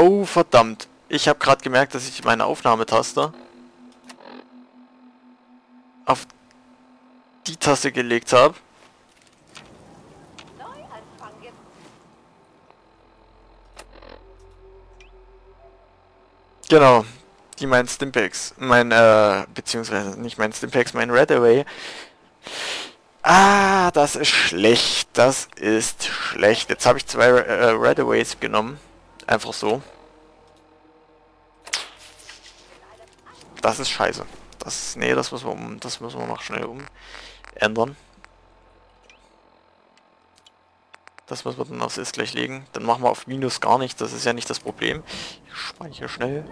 Oh, verdammt. Ich habe gerade gemerkt, dass ich meine Aufnahmetaste auf die Taste gelegt habe. Genau, die mein Stimpaks, mein, äh, beziehungsweise nicht mein Stimpaks, mein Redaway. Ah, das ist schlecht, das ist schlecht. Jetzt habe ich zwei äh, Redaways genommen, einfach so. Das ist scheiße. Das, nee, das müssen wir um, das müssen wir noch schnell um ändern. Das müssen wir dann aufs Ist gleich legen. Dann machen wir auf Minus gar nichts, das ist ja nicht das Problem. Ich speichere schnell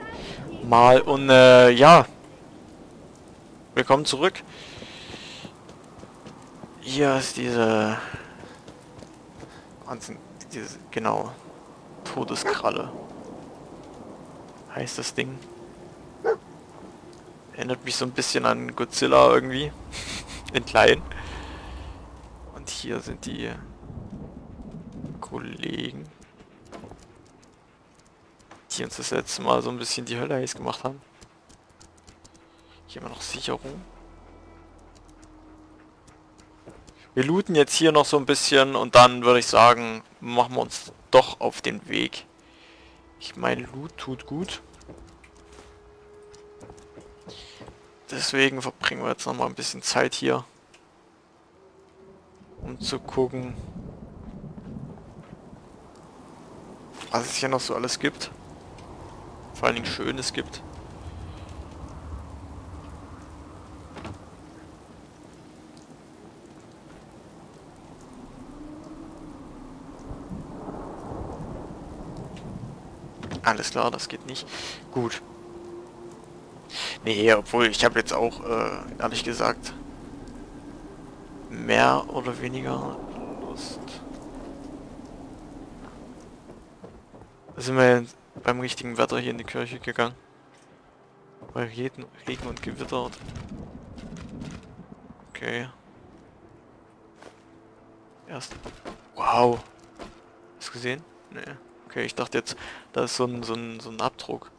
mal und äh, ja. Willkommen zurück. Hier ist diese... Wahnsinn, diese, genau. Todeskralle. Heißt das Ding. Erinnert mich so ein bisschen an Godzilla irgendwie. In klein. Und hier sind die Kollegen, die uns das letzte Mal so ein bisschen die Hölle heiß gemacht haben. Hier haben wir noch Sicherung. Wir looten jetzt hier noch so ein bisschen und dann würde ich sagen, machen wir uns doch auf den Weg. Ich meine, Loot tut gut. Deswegen verbringen wir jetzt noch mal ein bisschen Zeit hier, um zu gucken, was es hier noch so alles gibt. Vor allen Dingen Schönes gibt. Alles klar, das geht nicht. Gut. Nee, obwohl ich habe jetzt auch, äh, ehrlich gesagt, mehr oder weniger Lust. Da sind wir beim richtigen Wetter hier in die Kirche gegangen. Bei Regen, Regen und Gewitter. Okay. Erst. Wow. Hast du gesehen? Nee. Okay, ich dachte jetzt, da ist so ein, so ein, so ein Abdruck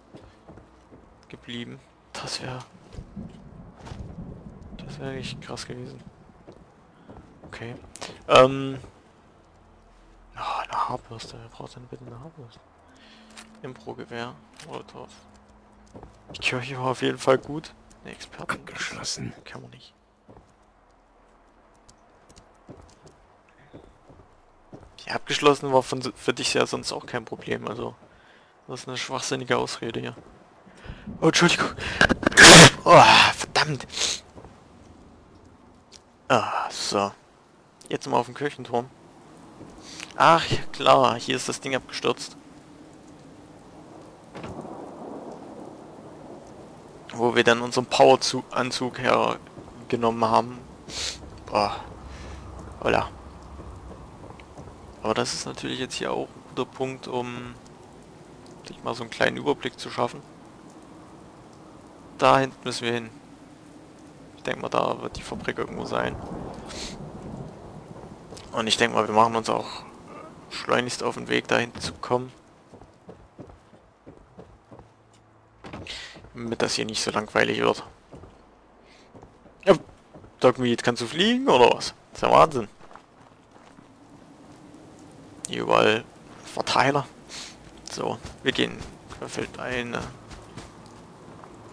geblieben. Das wäre... Das wäre echt krass gewesen. Okay. Ähm... Oh, eine Haarbürste. Wer braucht denn bitte eine Haarbürste? Impro-Gewehr. Molotov. Die Kirche war auf jeden Fall gut. Eine Experten. Abgeschlossen. Kann man nicht. Die abgeschlossen war von, für dich ja sonst auch kein Problem, also. Das ist eine schwachsinnige Ausrede hier. Oh, Entschuldigung. Oh, verdammt. Ah, so. Jetzt mal auf den Kirchenturm. Ach, ja, klar, hier ist das Ding abgestürzt. Wo wir dann unseren Power-Anzug hergenommen haben. Boah. Holla. Aber das ist natürlich jetzt hier auch ein guter Punkt, um sich mal so einen kleinen Überblick zu schaffen. Da hinten müssen wir hin. Ich denke mal, da wird die Fabrik irgendwo sein. Und ich denke mal, wir machen uns auch schleunigst auf den Weg, dahin zu kommen. Damit das hier nicht so langweilig wird. Ja, jetzt kannst du fliegen oder was? Das ist ja Wahnsinn. Hier überall Verteiler. So, wir gehen querfeld ein.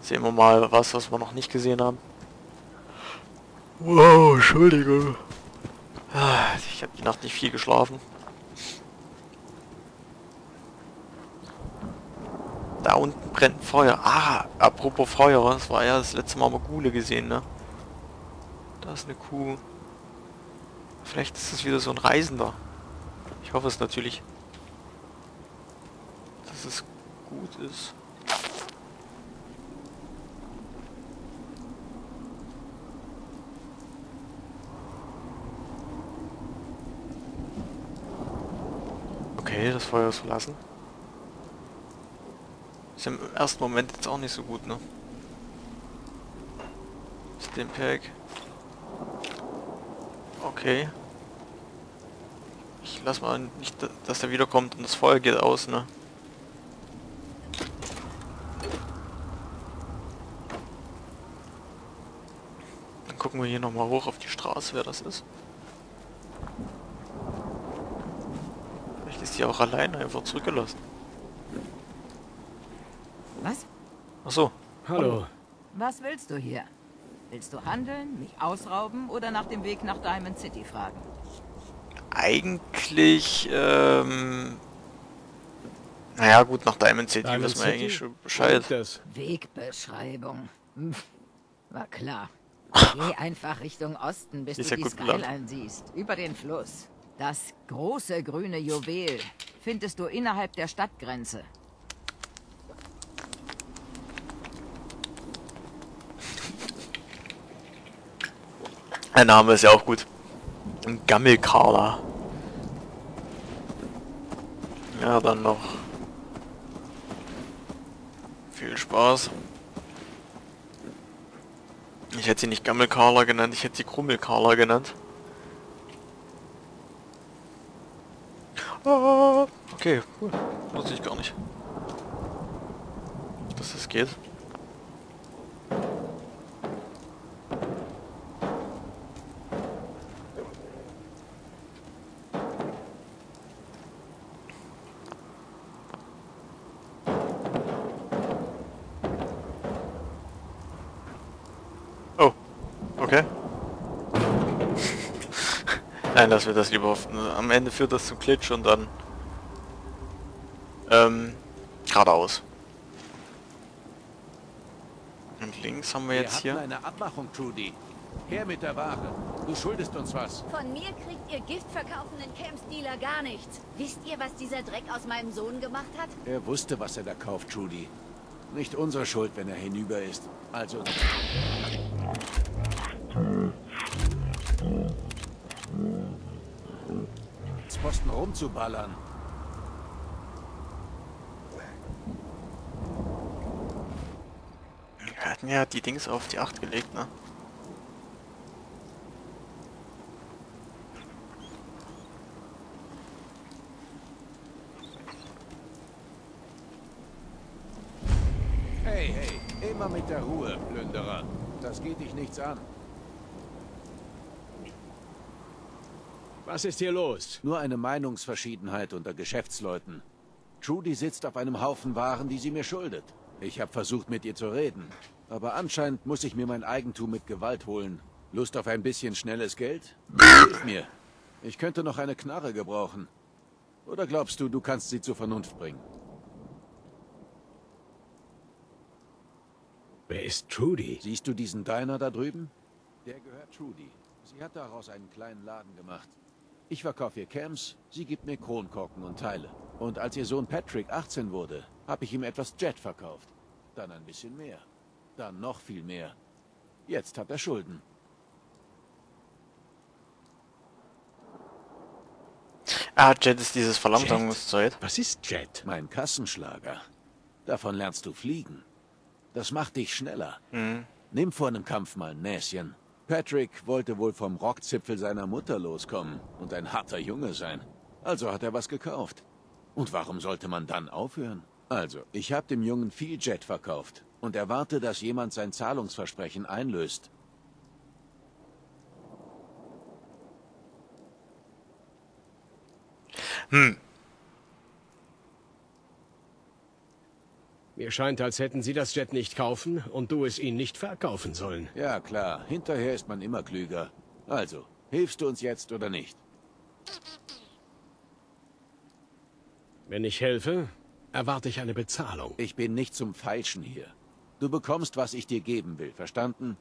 Sehen wir mal was, was wir noch nicht gesehen haben. Wow, Entschuldigung. Ah, ich habe die Nacht nicht viel geschlafen. Da unten brennt Feuer. Ah, apropos Feuer, das war ja das letzte Mal Mogule gesehen, ne? Da ist eine Kuh. Vielleicht ist das wieder so ein Reisender. Ich hoffe es natürlich. Dass es gut ist. Okay, das Feuer ist verlassen. Ist im ersten Moment jetzt auch nicht so gut, ne? Stimpack. Okay. Ich lass mal nicht, dass er wiederkommt und das Feuer geht aus, ne? Dann gucken wir hier nochmal hoch auf die Straße, wer das ist. Vielleicht ist die auch allein einfach zurückgelassen. Was? Ach so. Hallo. Was willst du hier? Willst du handeln, mich ausrauben oder nach dem Weg nach Diamond City fragen? Eigentlich, ähm... Naja gut, nach Diamond City Diamond wissen wir City? eigentlich schon Bescheid. Wegbeschreibung. Hm, War klar. Geh einfach Richtung Osten, bis Ist du ja die. Skyline siehst. Über den Fluss. Das große grüne Juwel findest du innerhalb der Stadtgrenze. Der Name ist ja auch gut. Ein Gammelkarler. Ja, dann noch. Viel Spaß. Ich hätte sie nicht Gammelkarler genannt, ich hätte sie Krummelkarler genannt. Ah, okay, cool. Wusste ich gar nicht. Dass das geht. Oh, okay. Nein, lassen wir das lieber auf. Am Ende führt das zum Glitch und dann ähm, geradeaus. Und links haben wir Wir jetzt hier. eine Abmachung, Trudy. Her mit der Ware. Du schuldest uns was. Von mir kriegt ihr giftverkaufenden Camps-Dealer gar nichts. Wisst ihr, was dieser Dreck aus meinem Sohn gemacht hat? Er wusste, was er da kauft, Trudy. Nicht unsere Schuld, wenn er hinüber ist. Also, Posten rumzuballern. Wir hatten ja die Dings auf die 8 gelegt, ne? Hey, hey, immer mit der Ruhe, Plünderer. Das geht dich nichts an. Was ist hier los? Nur eine Meinungsverschiedenheit unter Geschäftsleuten. Trudy sitzt auf einem Haufen Waren, die sie mir schuldet. Ich habe versucht, mit ihr zu reden. Aber anscheinend muss ich mir mein Eigentum mit Gewalt holen. Lust auf ein bisschen schnelles Geld? Hilf mir. Ich könnte noch eine Knarre gebrauchen. Oder glaubst du, du kannst sie zur Vernunft bringen? Wer ist Trudy? Siehst du diesen Diner da drüben? Der gehört Trudy. Sie hat daraus einen kleinen Laden gemacht. Ich verkaufe ihr Cams, sie gibt mir Kronkorken und Teile. Und als ihr Sohn Patrick 18 wurde, habe ich ihm etwas Jet verkauft. Dann ein bisschen mehr. Dann noch viel mehr. Jetzt hat er Schulden. Ah, Jet ist dieses Verlangsamungszeug. Was ist Jet? Mein Kassenschlager. Davon lernst du fliegen. Das macht dich schneller. Nimm vor einem Kampf mal ein Näschen. Patrick wollte wohl vom Rockzipfel seiner Mutter loskommen und ein harter Junge sein. Also hat er was gekauft. Und warum sollte man dann aufhören? Also, ich habe dem Jungen viel Jet verkauft und erwarte, dass jemand sein Zahlungsversprechen einlöst. Mir scheint, als hätten Sie das Jet nicht kaufen und du es ihnen nicht verkaufen sollen. Ja, klar, hinterher ist man immer klüger. Also, hilfst du uns jetzt oder nicht? Wenn ich helfe, erwarte ich eine Bezahlung. Ich bin nicht zum Feilschen hier. Du bekommst, was ich dir geben will, verstanden?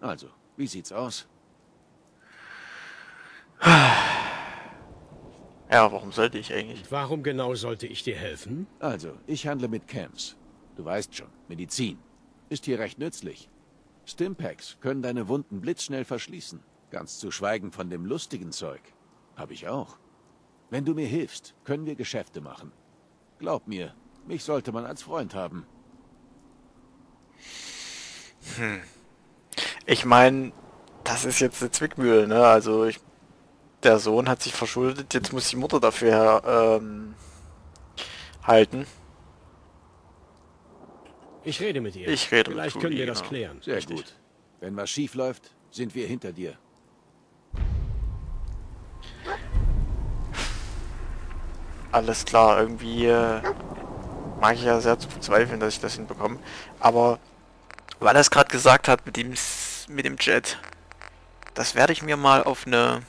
Also, wie sieht's aus? Ja, warum sollte ich eigentlich? Warum genau sollte ich dir helfen? Also, ich handle mit Camps. Du weißt schon, Medizin. Ist hier recht nützlich. Stimpaks können deine Wunden blitzschnell verschließen. Ganz zu schweigen von dem lustigen Zeug. Hab ich auch. Wenn du mir hilfst, können wir Geschäfte machen. Glaub mir, mich sollte man als Freund haben. Ich meine, das ist jetzt eine Zwickmühle, ne? Also ich, der Sohn hat sich verschuldet, jetzt muss die Mutter dafür ähm, halten. Ich rede mit ihr. Ich rede mit Vielleicht Trudy, können wir das genau. klären. Sehr Richtig. gut. Wenn was schief läuft, sind wir hinter dir. Alles klar, irgendwie äh, mag ich ja sehr zu bezweifeln, dass ich das hinbekomme. Aber weil er es gerade gesagt hat mit dem S- mit dem Jet, das werde ich mir mal auf eine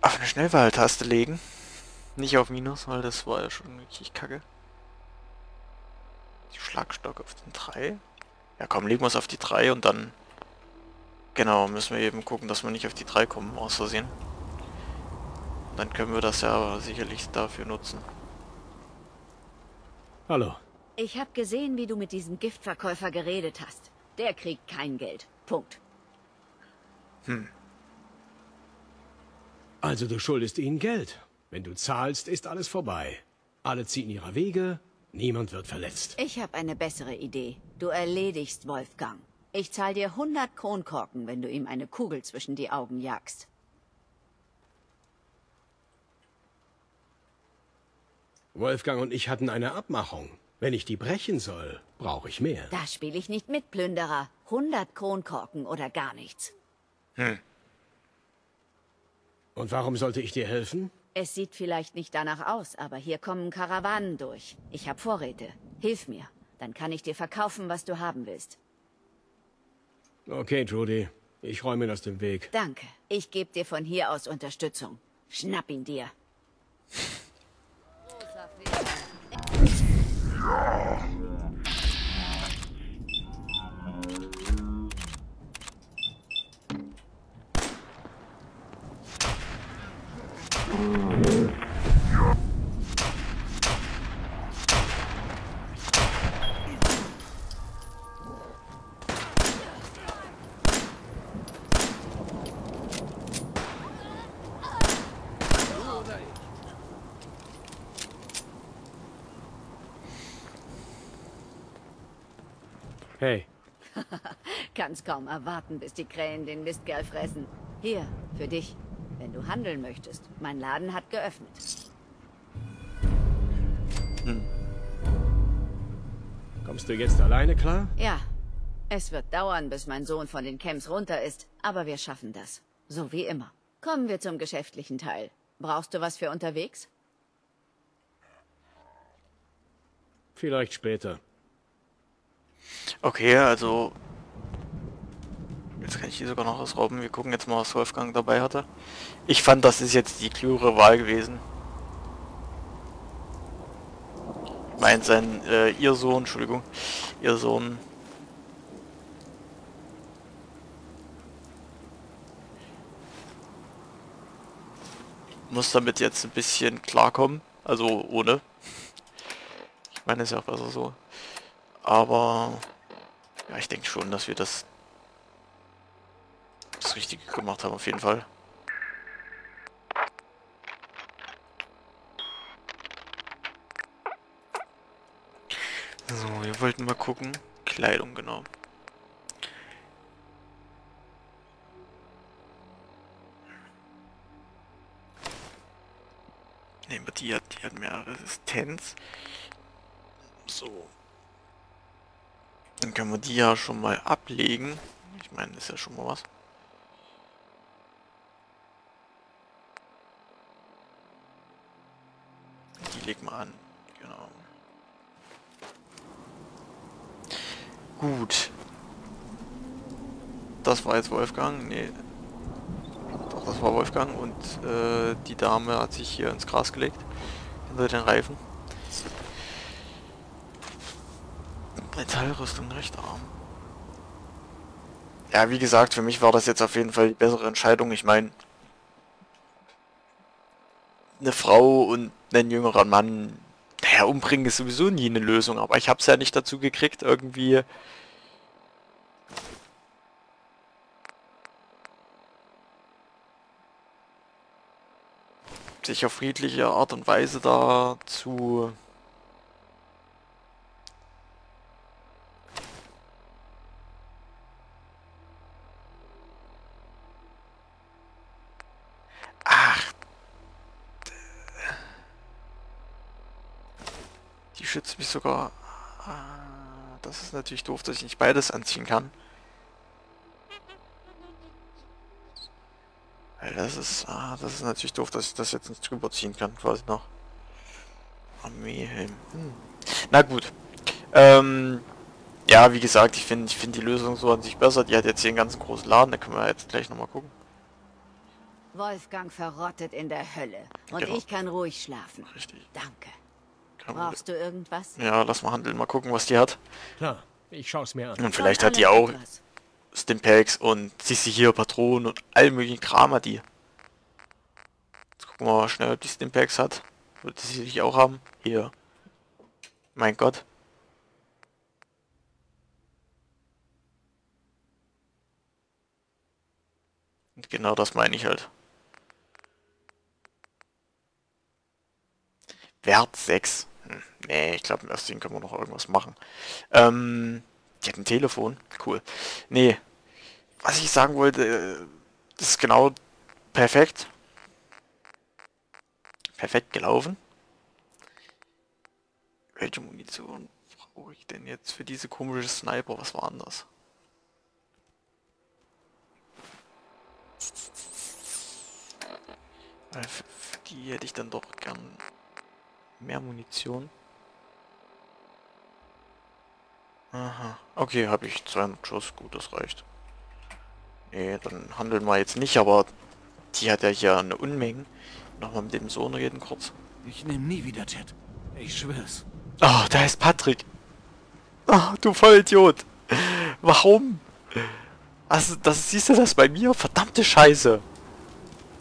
auf eine Schnellwahltaste legen. Nicht auf Minus, weil das war ja schon richtig kacke. Schlagstock auf den 3. Ja komm, legen wir es auf die 3 und dann... Genau, müssen wir eben gucken, dass wir nicht auf die 3 kommen, aus Versehen. Dann können wir das ja sicherlich dafür nutzen. Hallo. Ich habe gesehen, wie du mit diesem Giftverkäufer geredet hast. Der kriegt kein Geld. Punkt. Also du schuldest ihnen Geld. Wenn du zahlst, ist alles vorbei. Alle ziehen ihrer Wege, niemand wird verletzt. Ich habe eine bessere Idee. Du erledigst Wolfgang. Ich zahl dir 100 Kronkorken, wenn du ihm eine Kugel zwischen die Augen jagst. Wolfgang und ich hatten eine Abmachung. Wenn ich die brechen soll, brauche ich mehr. Da spiele ich nicht mit, Plünderer. 100 Kronkorken oder gar nichts. Und warum sollte ich dir helfen? Es sieht vielleicht nicht danach aus, aber hier kommen Karawanen durch. Ich habe Vorräte. Hilf mir. Dann kann ich dir verkaufen, was du haben willst. Okay, Trudy. Ich räume ihn aus dem Weg. Danke. Ich gebe dir von hier aus Unterstützung. Schnapp ihn dir. Hey, Kann's kaum erwarten, bis die Krähen den Mistkerl fressen. Hier, für dich. Wenn du handeln möchtest. Mein Laden hat geöffnet. kommst du jetzt alleine klar? Ja, es wird dauern, bis mein Sohn von den Camps runter ist, aber wir schaffen das. So wie immer. Kommen wir zum geschäftlichen Teil. Brauchst du was für unterwegs? Vielleicht später. Okay, also... Jetzt kann ich hier sogar noch ausrauben. Wir gucken jetzt mal, was Wolfgang dabei hatte. Ich fand, das ist jetzt die klügere Wahl gewesen. Meint sein, äh, ihr Sohn, Entschuldigung, ihr Sohn... Muss damit jetzt ein bisschen klarkommen. Also ohne. Ich meine, ist ja auch besser so. Aber ja, ich denke schon, dass wir das das Richtige gemacht haben, auf jeden Fall. So, wir wollten mal gucken. Kleidung, genau. Nehmen wir die, hat- die hat mehr Resistenz. So. Dann können wir die ja schon mal ablegen. Ich meine, ist ja schon mal was. Legen wir an. Genau. Gut. Das war jetzt Wolfgang. Nee. Doch, das war Wolfgang. Und äh, die Dame hat sich hier ins Gras gelegt. Hinter den Reifen. Metallrüstung rechter Arm. Ja, wie gesagt, für mich war das jetzt auf jeden Fall die bessere Entscheidung. Ich meine, eine Frau und einen jüngeren Mann, naja, umbringen ist sowieso nie eine Lösung, aber ich habe es ja nicht dazu gekriegt, irgendwie sich auf friedliche Art und Weise da zu Die schützt mich sogar... Äh, das ist natürlich doof, dass ich nicht beides anziehen kann. Das ist, ah, das ist natürlich doof, dass ich das jetzt nicht drüber ziehen kann, quasi noch. Armeehelm. Hm. Na gut. Ähm, ja, wie gesagt, ich finde ich find die Lösung so an sich besser. Die hat jetzt hier einen ganzen großen Laden, da können wir jetzt gleich nochmal gucken. Wolfgang verrottet in der Hölle. Und genau. ich kann ruhig schlafen. Richtig. Danke. Brauchst du irgendwas? Ja, lass mal handeln, mal gucken, was die hat. Klar, ich schau's mir an. Und vielleicht hat die auch etwas. Stimpaks und siehst hier Patronen und all möglichen Kram hat die. Jetzt gucken wir mal schnell, ob die Stimpaks hat. Oder die sie sich auch haben. Hier. Mein Gott. Und genau das meine ich halt. Wert 6. Nee, ich glaube, im ersten können wir noch irgendwas machen. Ähm, die hat ein Telefon. Cool. Nee. Was ich sagen wollte, äh, das ist genau perfekt. Perfekt gelaufen. Welche Munition brauche ich denn jetzt für diese komische Sniper? Was war anders? Für die hätte ich dann doch gern mehr Munition. Aha. Okay, habe ich 200 Schuss. Gut, das reicht. Nee, dann handeln wir jetzt nicht, aber die hat ja hier eine Unmenge. Nochmal mit dem Sohn reden kurz. Ich nehme nie wieder Ted. Ich schwör's. Oh, da ist Patrick. Oh, du Vollidiot. Warum? Also, das siehst du das bei mir? Verdammte Scheiße.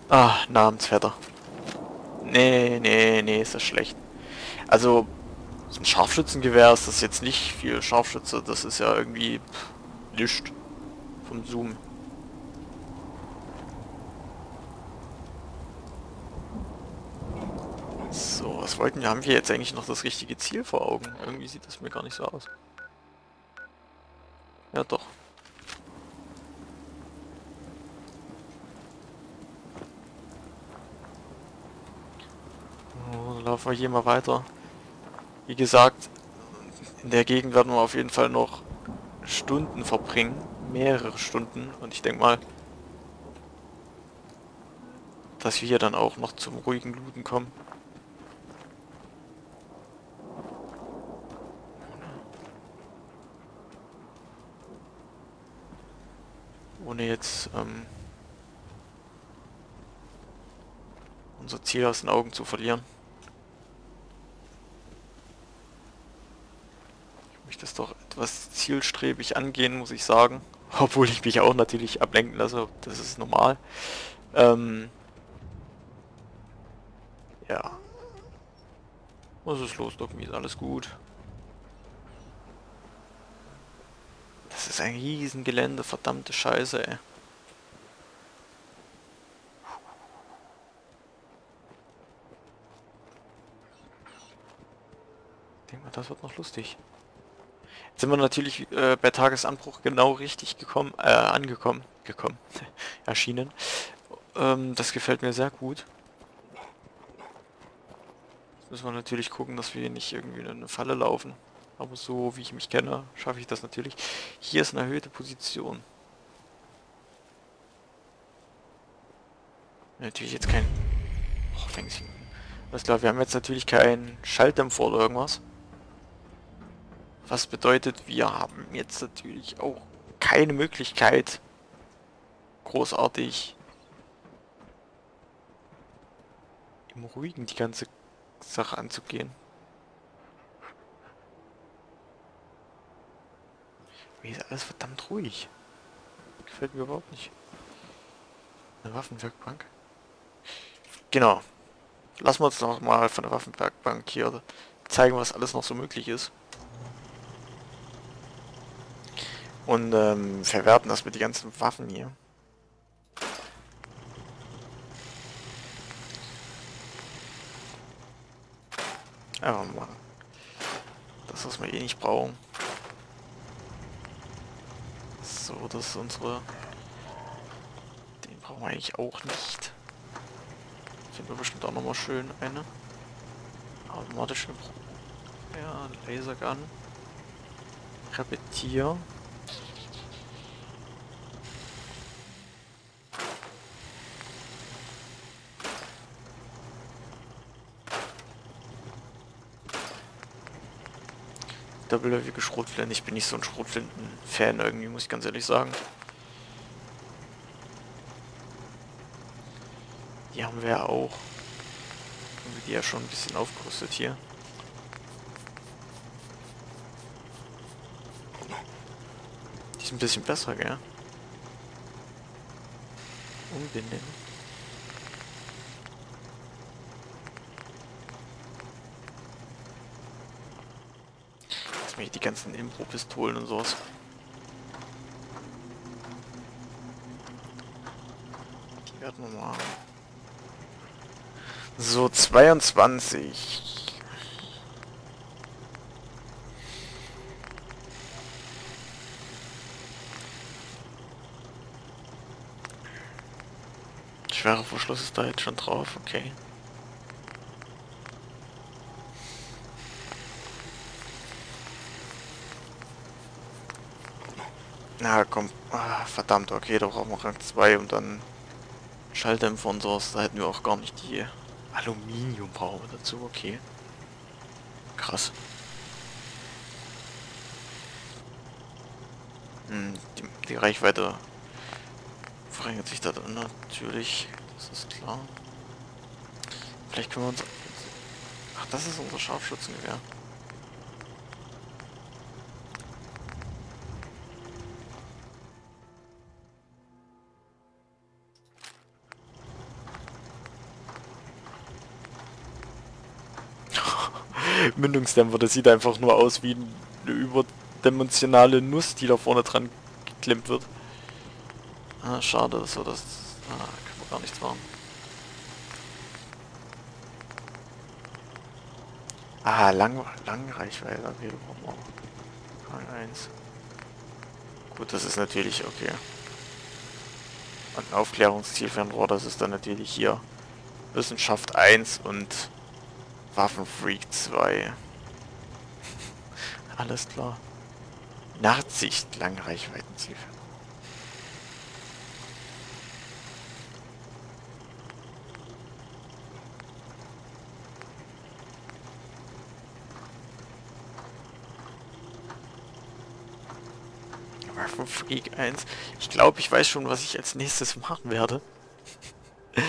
Ah, Namensvetter. Nee, nee, nee, ist das schlecht. Also, so ein Scharfschützengewehr ist das jetzt nicht viel Scharfschütze. Das ist ja irgendwie nischt vom Zoom. So, was wollten wir? Haben wir jetzt eigentlich noch das richtige Ziel vor Augen? Irgendwie sieht das mir gar nicht so aus. Ja, doch. So, laufen wir hier mal weiter. Wie gesagt, in der Gegend werden wir auf jeden Fall noch Stunden verbringen. Mehrere Stunden. Und ich denke mal, dass wir hier dann auch noch zum ruhigen Looten kommen. Ohne jetzt ähm, unser Ziel aus den Augen zu verlieren. Ich möchte das doch etwas zielstrebig angehen, muss ich sagen. Obwohl ich mich auch natürlich ablenken lasse, das ist normal. Ähm, ja. Was ist los, Doc? Mir ist alles gut. Das ist ein Riesengelände, verdammte Scheiße, ey. Das wird noch lustig. Sind wir natürlich äh, bei Tagesanbruch genau richtig gekommen, äh, angekommen, gekommen, erschienen. Ähm, das gefällt mir sehr gut. Jetzt müssen wir natürlich gucken, dass wir nicht irgendwie in eine Falle laufen. Aber so wie ich mich kenne, schaffe ich das natürlich. Hier ist eine erhöhte Position. Natürlich jetzt kein... Oh. Alles klar, wir haben jetzt natürlich keinen Schalldämpfer oder irgendwas. Was bedeutet, wir haben jetzt natürlich auch keine Möglichkeit, großartig im Ruhigen die ganze Sache anzugehen. Mir ist alles verdammt ruhig. Gefällt mir überhaupt nicht. Eine Waffenwerkbank. Genau. Lassen wir uns noch mal von der Waffenwerkbank hier zeigen, was alles noch so möglich ist. Und ähm, verwerten das mit die ganzen Waffen hier. Einfach mal. Das, was wir eh nicht brauchen. So, das ist unsere... Den brauchen wir eigentlich auch nicht. Finden wir bestimmt auch nochmal schön eine. Automatische... Pro- Ja, Lasergun. Repetier. Doppelläufige Schrotflinten. Ich bin nicht so ein Schrotflinten-Fan irgendwie, muss ich ganz ehrlich sagen. Die haben wir ja auch. Haben wir die ja schon ein bisschen aufgerüstet hier. Die ist ein bisschen besser, gell? Umbinden. Hier die ganzen Impro-Pistolen und sowas. Die werden wir mal so, 22. Schwerer Verschluss ist da jetzt schon drauf, okay. Na komm, ah, verdammt, okay, da brauchen wir Rang 2 und dann Schalldämpfer und sowas, da hätten wir auch gar nicht die Aluminium brauchen wir dazu, okay. Krass. Hm, die, die Reichweite verringert sich da dann natürlich, das ist klar. Vielleicht können wir uns... Ach, das ist unser Scharfschützengewehr. Mündungsdämpfer. Das sieht einfach nur aus wie eine überdimensionale Nuss, die da vorne dran geklemmt wird. Ah, schade, dass wir das... Ah, können wir gar nichts machen. Ah, lang, Langreichweite, okay, Rang 1. Gut, das ist natürlich okay. Und ein Aufklärungsziel für ein Rohr, das ist dann natürlich hier Wissenschaft 1 und Waffenfreak 2. Alles klar. Nachtsicht, Langreichweitenziel. Waffenfreak 1. Ich glaube, ich weiß schon, was ich als nächstes machen werde.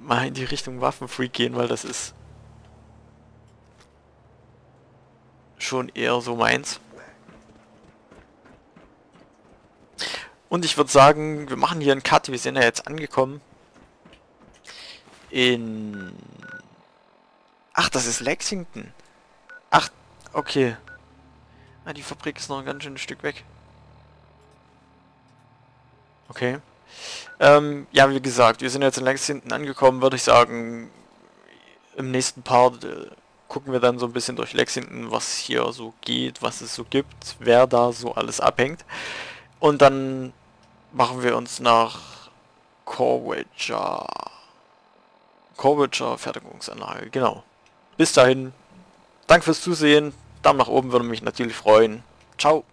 Mal in die Richtung Waffenfreak gehen, weil das ist schon eher so meins. Und ich würde sagen, wir machen hier einen Cut. Wir sind ja jetzt angekommen. In... Ach, das ist Lexington. Ach, okay. Ah, die Fabrik ist noch ein ganz schönes Stück weg. Okay. Ähm, ja, wie gesagt, wir sind jetzt in Lexington angekommen, würde ich sagen, im nächsten Part äh, gucken wir dann so ein bisschen durch Lexington, was hier so geht, was es so gibt, wer da so alles abhängt. Und dann machen wir uns nach Corwager. Corwager Fertigungsanlage, genau. Bis dahin, danke fürs Zusehen, Daumen nach oben würde mich natürlich freuen. Ciao.